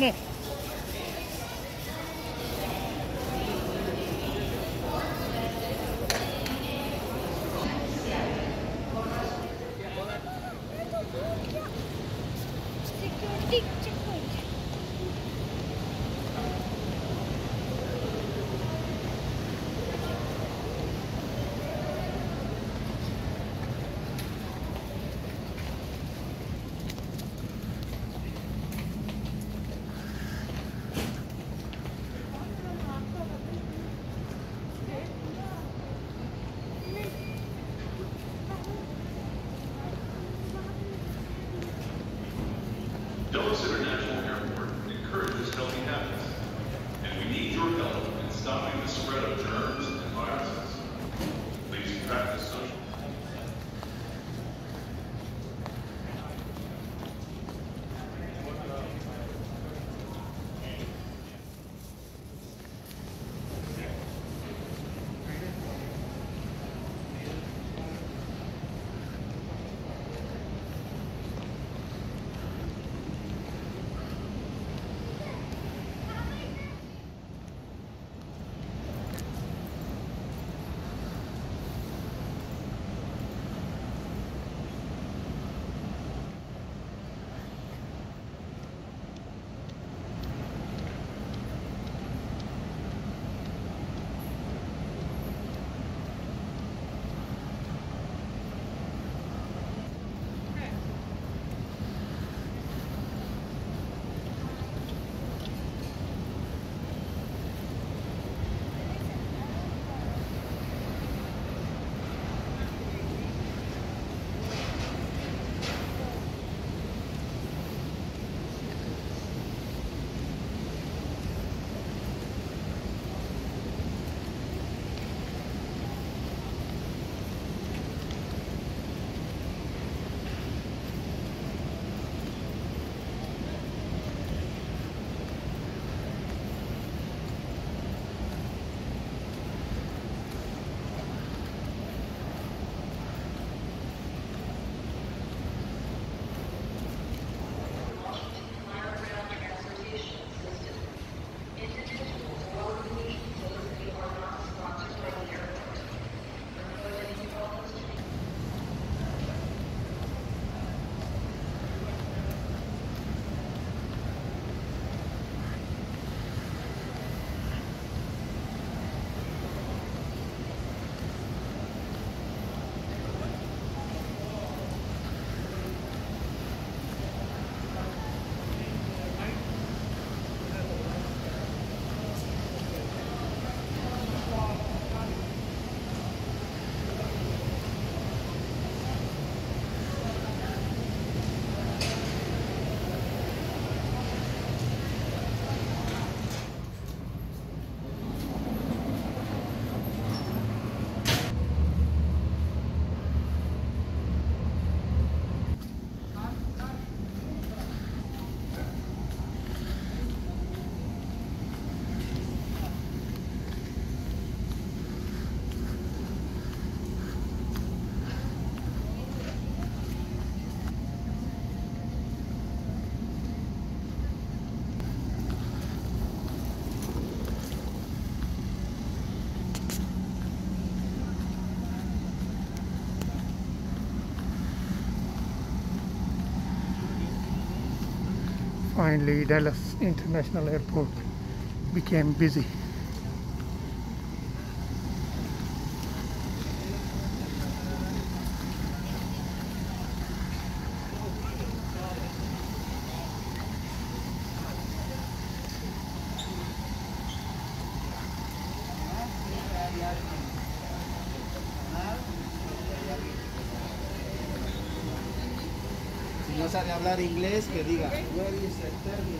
one Dulles International Finally, Dallas International Airport became busy. No sabe hablar inglés, que diga, where is the?